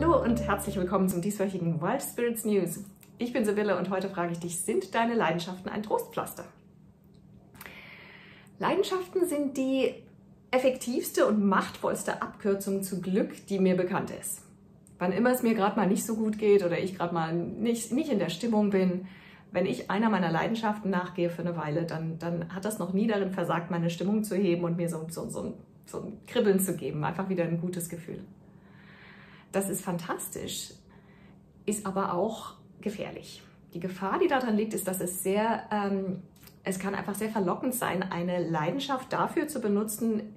Hallo und herzlich willkommen zum dieswöchigen Wild Spirits News. Ich bin Sibylle und heute frage ich dich, sind deine Leidenschaften ein Trostpflaster? Leidenschaften sind die effektivste und machtvollste Abkürzung zu Glück, die mir bekannt ist. Wann immer es mir gerade mal nicht so gut geht oder ich gerade mal nicht, nicht in der Stimmung bin, wenn ich einer meiner Leidenschaften nachgehe für eine Weile, dann, dann hat das noch nie darin versagt, meine Stimmung zu heben und mir so, so, so, so ein Kribbeln zu geben. Einfach wieder ein gutes Gefühl. Das ist fantastisch, ist aber auch gefährlich. Die Gefahr, die daran liegt, ist, dass es sehr, ähm, es kann einfach sehr verlockend sein, eine Leidenschaft dafür zu benutzen,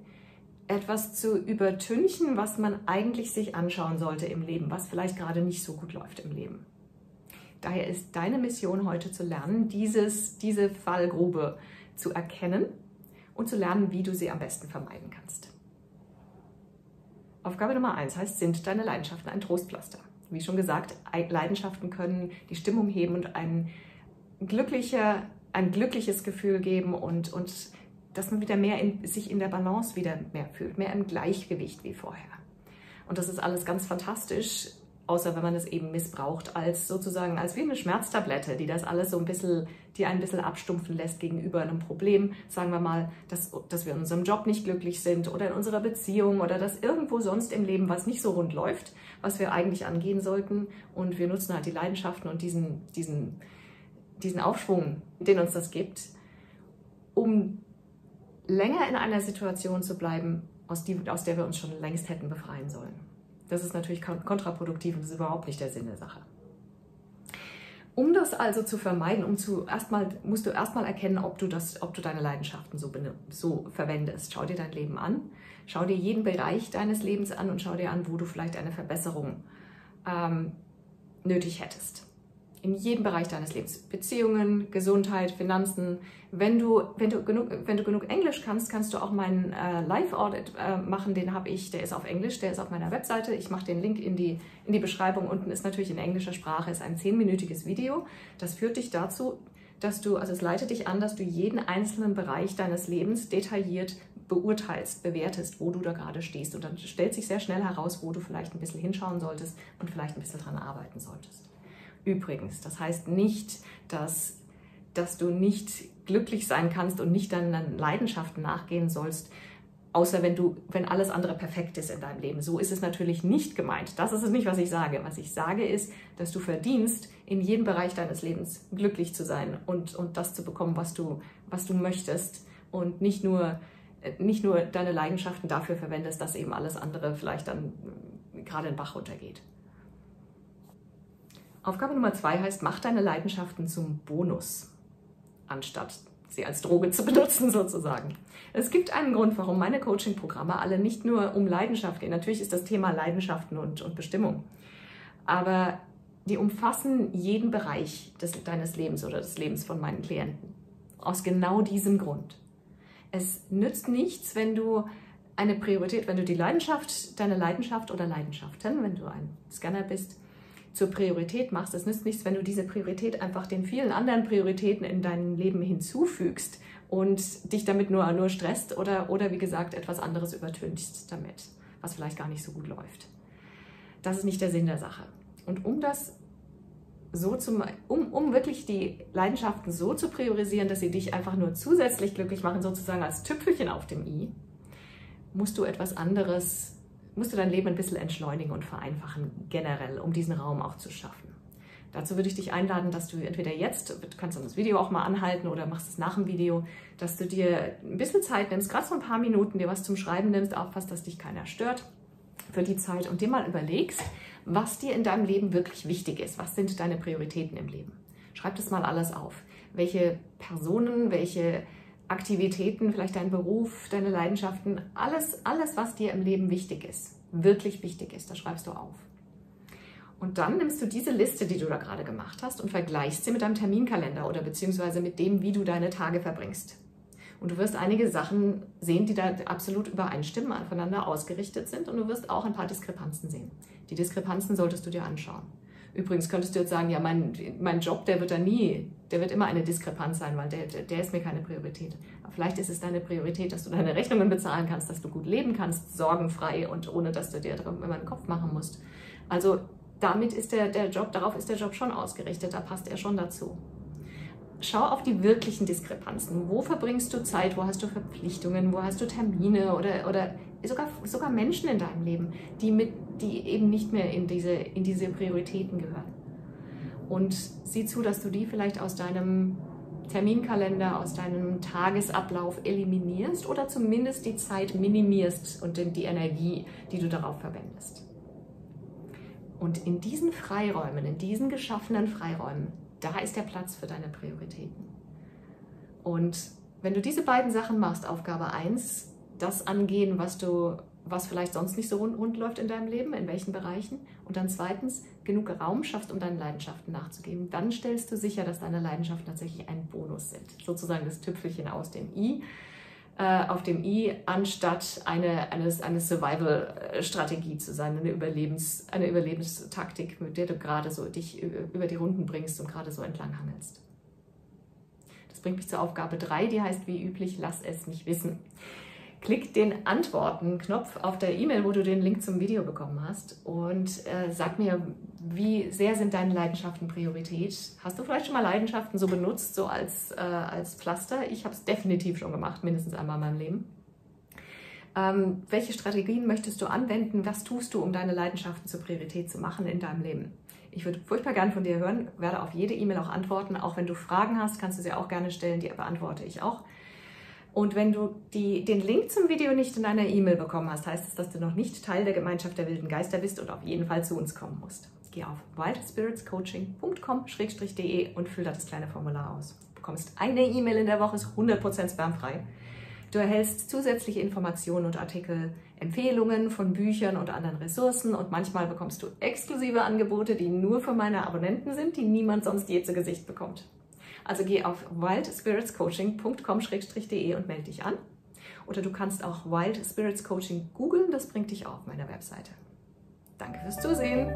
etwas zu übertünchen, was man eigentlich sich anschauen sollte im Leben, was vielleicht gerade nicht so gut läuft im Leben. Daher ist deine Mission heute zu lernen, dieses, diese Fallgrube zu erkennen und zu lernen, wie du sie am besten vermeiden kannst. Aufgabe Nummer eins heißt, sind deine Leidenschaften ein Trostpflaster? Wie schon gesagt, Leidenschaften können die Stimmung heben und ein, glücklicher, ein glückliches Gefühl geben und, und dass man wieder mehr in, sich in der Balance wieder mehr fühlt, mehr im Gleichgewicht wie vorher. Und das ist alles ganz fantastisch außer wenn man es eben missbraucht als sozusagen als wie eine Schmerztablette, die das alles so ein bisschen, die ein bisschen abstumpfen lässt gegenüber einem Problem, sagen wir mal, dass, dass wir in unserem Job nicht glücklich sind oder in unserer Beziehung oder dass irgendwo sonst im Leben was nicht so rund läuft, was wir eigentlich angehen sollten und wir nutzen halt die Leidenschaften und diesen, diesen, diesen Aufschwung, den uns das gibt, um länger in einer Situation zu bleiben, aus, die, aus der wir uns schon längst hätten befreien sollen. Das ist natürlich kontraproduktiv und das ist überhaupt nicht der Sinn der Sache. Um das also zu vermeiden, um zu erstmal musst du erstmal erkennen, ob du das, ob du deine Leidenschaften so, so verwendest. Schau dir dein Leben an, schau dir jeden Bereich deines Lebens an und schau dir an, wo du vielleicht eine Verbesserung ähm, nötig hättest in jedem Bereich deines Lebens. Beziehungen, Gesundheit, Finanzen. Wenn du, wenn du, genug, wenn du genug Englisch kannst, kannst du auch meinen äh, Live-Audit äh, machen. Den habe ich, der ist auf Englisch, der ist auf meiner Webseite. Ich mache den Link in die, in die Beschreibung. Unten ist natürlich in englischer Sprache, ist ein zehnminütiges Video. Das führt dich dazu, dass du, also es leitet dich an, dass du jeden einzelnen Bereich deines Lebens detailliert beurteilst, bewertest, wo du da gerade stehst. Und dann stellt sich sehr schnell heraus, wo du vielleicht ein bisschen hinschauen solltest und vielleicht ein bisschen dran arbeiten solltest übrigens. Das heißt nicht, dass, dass du nicht glücklich sein kannst und nicht deinen Leidenschaften nachgehen sollst, außer wenn du, wenn alles andere perfekt ist in deinem Leben. So ist es natürlich nicht gemeint. Das ist es nicht, was ich sage. Was ich sage ist, dass du verdienst, in jedem Bereich deines Lebens glücklich zu sein und, und das zu bekommen, was du, was du möchtest und nicht nur, nicht nur deine Leidenschaften dafür verwendest, dass eben alles andere vielleicht dann gerade in Bach runtergeht. Aufgabe Nummer zwei heißt, mach deine Leidenschaften zum Bonus, anstatt sie als Droge zu benutzen sozusagen. Es gibt einen Grund, warum meine Coaching-Programme alle nicht nur um Leidenschaft gehen. Natürlich ist das Thema Leidenschaften und, und Bestimmung. Aber die umfassen jeden Bereich des, deines Lebens oder des Lebens von meinen Klienten. Aus genau diesem Grund. Es nützt nichts, wenn du eine Priorität, wenn du die Leidenschaft, deine Leidenschaft oder Leidenschaften, wenn du ein Scanner bist, zur Priorität machst. Es nützt nichts, wenn du diese Priorität einfach den vielen anderen Prioritäten in deinem Leben hinzufügst und dich damit nur, nur stresst oder, oder wie gesagt etwas anderes übertünchst damit, was vielleicht gar nicht so gut läuft. Das ist nicht der Sinn der Sache. Und um das so zu, um, um wirklich die Leidenschaften so zu priorisieren, dass sie dich einfach nur zusätzlich glücklich machen, sozusagen als Tüpfelchen auf dem i, musst du etwas anderes musst du dein Leben ein bisschen entschleunigen und vereinfachen, generell, um diesen Raum auch zu schaffen. Dazu würde ich dich einladen, dass du entweder jetzt, du kannst das Video auch mal anhalten oder machst es nach dem Video, dass du dir ein bisschen Zeit nimmst, gerade so ein paar Minuten, dir was zum Schreiben nimmst, aufpasst, dass dich keiner stört für die Zeit und dir mal überlegst, was dir in deinem Leben wirklich wichtig ist. Was sind deine Prioritäten im Leben? Schreib das mal alles auf. Welche Personen, welche Aktivitäten, vielleicht dein Beruf, deine Leidenschaften, alles, alles, was dir im Leben wichtig ist, wirklich wichtig ist, das schreibst du auf. Und dann nimmst du diese Liste, die du da gerade gemacht hast, und vergleichst sie mit deinem Terminkalender oder beziehungsweise mit dem, wie du deine Tage verbringst. Und du wirst einige Sachen sehen, die da absolut übereinstimmen, aufeinander ausgerichtet sind. Und du wirst auch ein paar Diskrepanzen sehen. Die Diskrepanzen solltest du dir anschauen. Übrigens könntest du jetzt sagen, ja, mein, mein Job, der wird da nie, der wird immer eine Diskrepanz sein, weil der, der ist mir keine Priorität. Aber vielleicht ist es deine Priorität, dass du deine Rechnungen bezahlen kannst, dass du gut leben kannst, sorgenfrei und ohne, dass du dir darum immer einen Kopf machen musst. Also damit ist der, der Job, darauf ist der Job schon ausgerichtet, da passt er schon dazu. Schau auf die wirklichen Diskrepanzen. Wo verbringst du Zeit? Wo hast du Verpflichtungen? Wo hast du Termine oder, oder sogar, sogar Menschen in deinem Leben, die, mit, die eben nicht mehr in diese, in diese Prioritäten gehören? Und sieh zu, dass du die vielleicht aus deinem Terminkalender, aus deinem Tagesablauf eliminierst oder zumindest die Zeit minimierst und die Energie, die du darauf verwendest. Und in diesen Freiräumen, in diesen geschaffenen Freiräumen, da ist der Platz für deine Prioritäten. Und wenn du diese beiden Sachen machst, Aufgabe 1, das angehen, was du was vielleicht sonst nicht so rund, rund, läuft in deinem Leben, in welchen Bereichen. Und dann zweitens, genug Raum schaffst, um deinen Leidenschaften nachzugeben. Dann stellst du sicher, dass deine Leidenschaften tatsächlich ein Bonus sind. Sozusagen das Tüpfelchen aus dem I. Äh, auf dem I, anstatt eine, eine, eine Survival-Strategie zu sein, eine, Überlebens, eine Überlebenstaktik, mit der du gerade so dich über die Runden bringst und gerade so entlang hangelst. Das bringt mich zur Aufgabe 3, die heißt wie üblich, lass es mich wissen klick den Antworten-Knopf auf der E-Mail, wo du den Link zum Video bekommen hast und äh, sag mir, wie sehr sind deine Leidenschaften Priorität? Hast du vielleicht schon mal Leidenschaften so benutzt, so als, äh, als Pflaster? Ich habe es definitiv schon gemacht, mindestens einmal in meinem Leben. Ähm, welche Strategien möchtest du anwenden? Was tust du, um deine Leidenschaften zur Priorität zu machen in deinem Leben? Ich würde furchtbar gern von dir hören, werde auf jede E-Mail auch antworten. Auch wenn du Fragen hast, kannst du sie auch gerne stellen, die beantworte ich auch. Und wenn du die, den Link zum Video nicht in einer E-Mail bekommen hast, heißt es, dass du noch nicht Teil der Gemeinschaft der wilden Geister bist und auf jeden Fall zu uns kommen musst. Geh auf wildspiritscoaching.com-de und füll das kleine Formular aus. Du bekommst eine E-Mail in der Woche, ist 100% spamfrei. Du erhältst zusätzliche Informationen und Artikel, Empfehlungen von Büchern und anderen Ressourcen und manchmal bekommst du exklusive Angebote, die nur für meine Abonnenten sind, die niemand sonst je zu Gesicht bekommt. Also geh auf wildspiritscoaching.com-de und melde dich an. Oder du kannst auch Wild Spirits Coaching googeln, das bringt dich auch auf meiner Webseite. Danke fürs Zusehen.